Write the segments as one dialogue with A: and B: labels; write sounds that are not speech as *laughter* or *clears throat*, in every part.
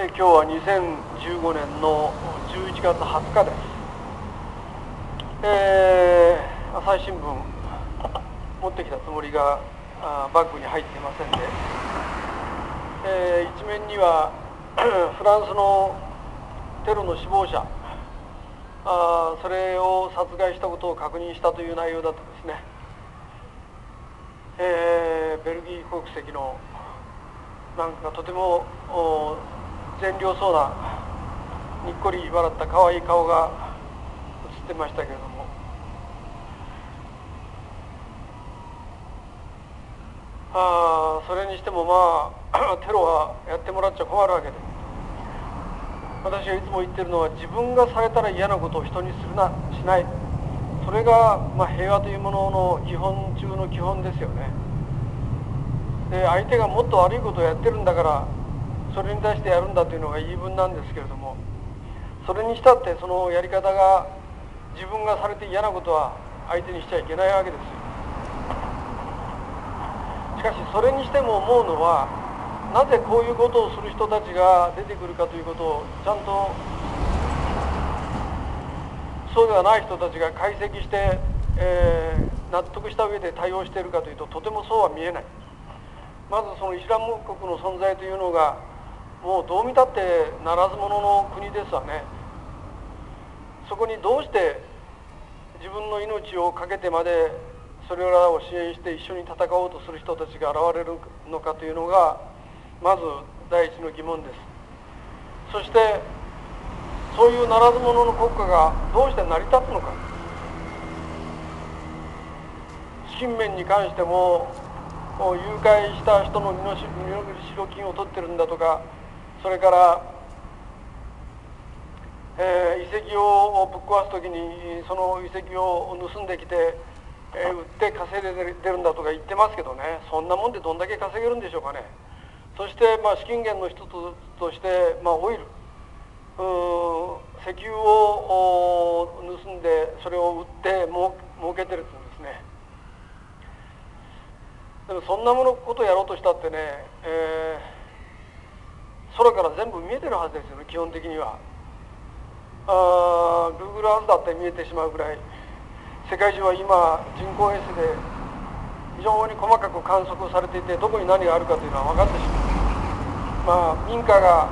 A: え、今日は2015年の11月20日です、えー、朝日新聞持ってきたつもりがあバッグに入っていませんで、えー、一面には *clears throat* フランスのテロの死亡者。あそれを殺害したことを確認したという内容だとですね、えー、ベルギー国籍のなんかとても善良そうなにっこり笑った可愛い顔が映ってましたけれども。あそれにしてもまあ *clears throat* テロはやってもらっちゃ困るわけで。私はいつも言ってるのは自分がされたら嫌なことを人にするなしない。それが、まあ、平和というものの基本中の基本ですよね。で相手がもっと悪いことをやってるんだからそれに対してやるんだというのが言い分なんですけれどもそれにしたってそのやり方が自分がされて嫌なことは相手にしちゃいけないわけですよ。しかしそれにしても思うのはなぜこういうことをする人たちが出てくるかということをちゃんとそうではない人たちが解析して、えー、納得した上で対応しているかというととてもそうは見えない。まずそのイスラム国の存在というのがもうどう見たってならず者の国ですわね。そこにどうして自分の命を懸けてまでそれらを支援して一緒に戦おうとする人たちが現れるのかというのがまず第一の疑問です。そしてそういうならず者の国家がどうして成り立つのか。資金面に関しても誘拐した人の身代金を取ってるんだとかそれから、えー、遺跡をぶっ壊す時にその遺跡を盗んできて、えー、売って稼いで出るんだとか言ってますけどね。そんなもんでどんだけ稼げるんでしょうかね。そして、まあ、資金源の一つとして、まあ、オイル。石油を盗んでそれを売っても儲けてるって言うんですね。でもそんなものことをやろうとしたってね、えー空から全部見えてるはずですよね基本的には。あ Google Earth だって見えてしまうぐらい。世界中は今人工衛星で非常に細かく観測されていてどこに何があるかというのは分かってしまう。まあ民家が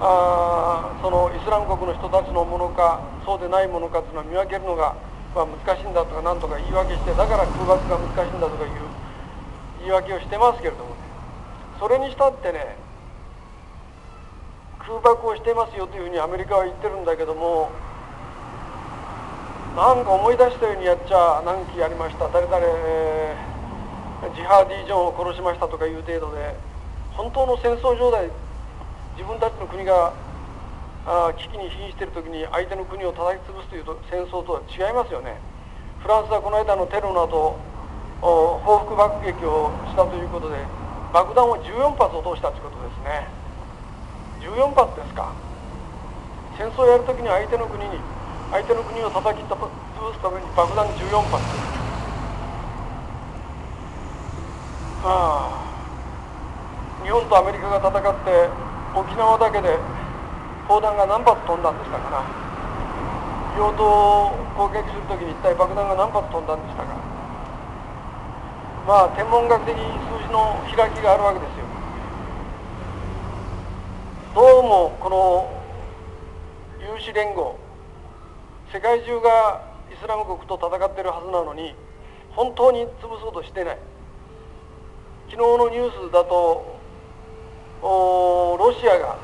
A: あそのイスラム国の人たちのものかそうでないものかというのを見分けるのが、まあ、難しいんだとか何とか言い訳してだから空爆が難しいんだとかいう言い訳をしてますけれども、ね、それにしたってね空爆をしてますよというふうにアメリカは言ってるんだけどもなんか思い出したようにやっちゃ何機やりました。誰々、えー、ジハーディ・ジョンを殺しましたとかいう程度で本当の戦争状態自分たちの国があ危機に瀕している時に相手の国を叩き潰すという戦争とは違いますよね。フランスはこの間のテロの後報復爆撃をしたということで爆弾を14発落としたということですね。14発ですか。戦争をやるときに相手の国に相手の国を叩き潰すために爆弾14発はあ。日本とアメリカが戦って沖縄だけで砲弾が何発飛んだんでしたかな。硫黄島を攻撃するときに一体爆弾が何発飛んだんでしたか。まあ天文学的に数字の開きがあるわけですどうもこの有志連合世界中がイスラム国と戦ってるはずなのに本当に潰そうとしてない昨日のニュースだとロシアが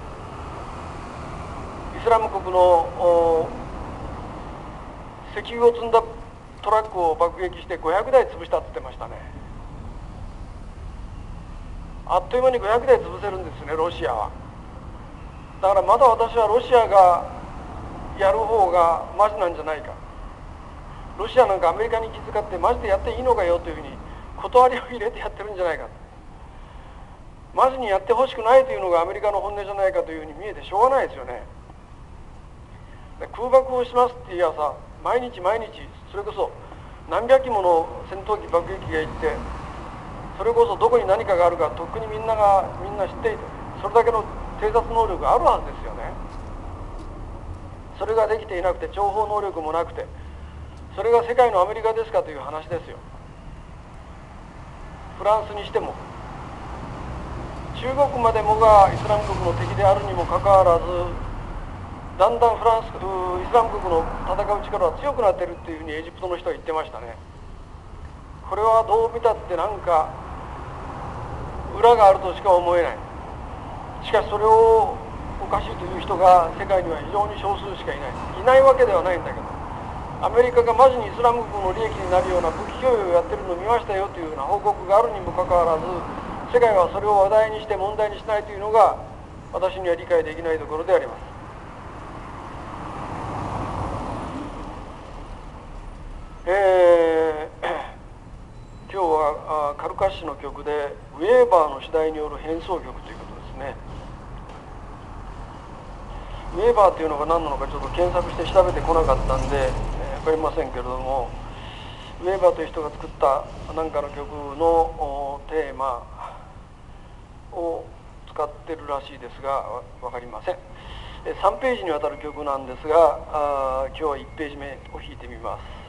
A: イスラム国の石油を積んだトラックを爆撃して500台潰したって言ってましたねあっという間に500台潰せるんですねロシアは。だからまだ私はロシアがやる方がマジなんじゃないか。ロシアなんかアメリカに気遣ってマジでやっていいのかよというふうに断りを入れてやってるんじゃないかマジにやってほしくないというのがアメリカの本音じゃないかというふうに見えてしょうがないですよね。空爆をしますって言えばさ毎日毎日それこそ何百機もの戦闘機爆撃機が行ってそれこそどこに何かがあるかとっくにみんながみんな知っていてそれだけの偵察能力があるはずですよね。それができていなくて諜報能力もなくてそれが世界のアメリカですかという話ですよ。フランスにしても中国までもがイスラム国の敵であるにもかかわらずだんだんフランスイスラム国の戦う力は強くなってるっていうふうにエジプトの人は言ってましたね。これはどう見たってなんか裏があるとしか思えない。しかしそれをおかしいという人が世界には非常に少数しかいない。いないわけではないんだけどアメリカがマジにイスラム国の利益になるような武器供与をやってるのを見ましたよというような報告があるにもかかわらず世界はそれを話題にして問題にしないというのが私には理解できないところであります。えー、今日はカルカッシュの曲でウェーバーの次第による変奏曲ということですねウェーバーというのが何なのかちょっと検索して調べてこなかったんで、えー、分かりませんけれどもウェーバーという人が作った何かの曲のテーマを使ってるらしいですが分かりません。3ページにわたる曲なんですがあ今日は1ページ目を弾いてみます。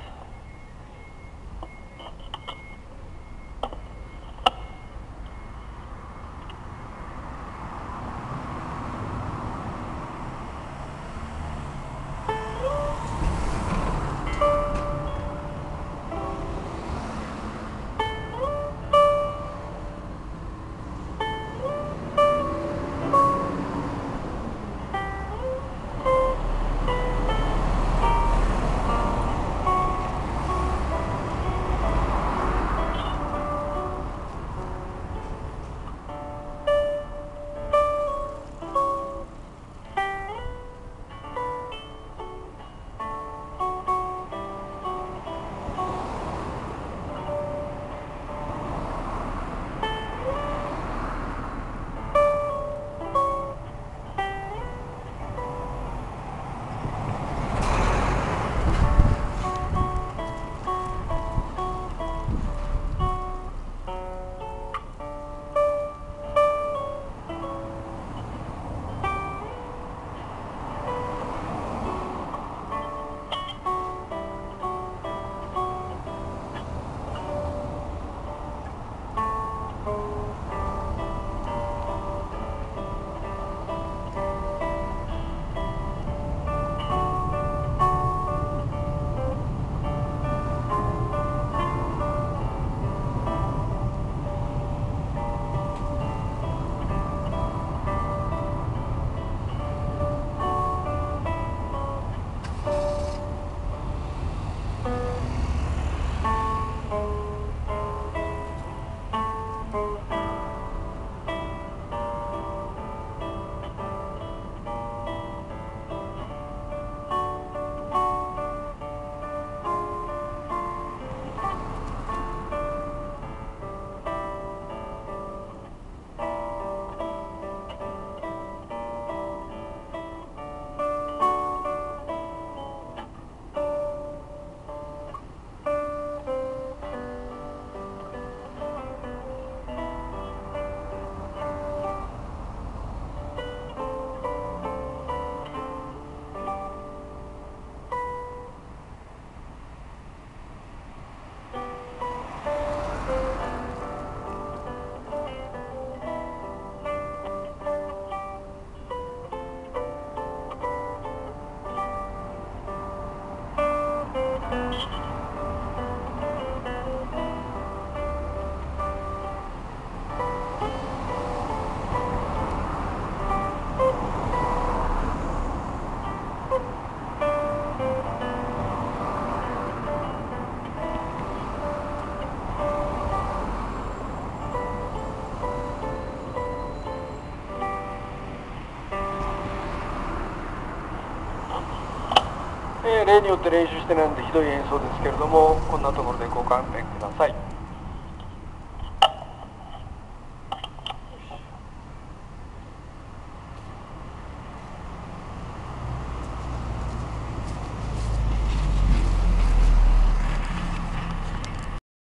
A: 例によって練習してないんでひどい演奏ですけれどもこんなところでご勘弁ください。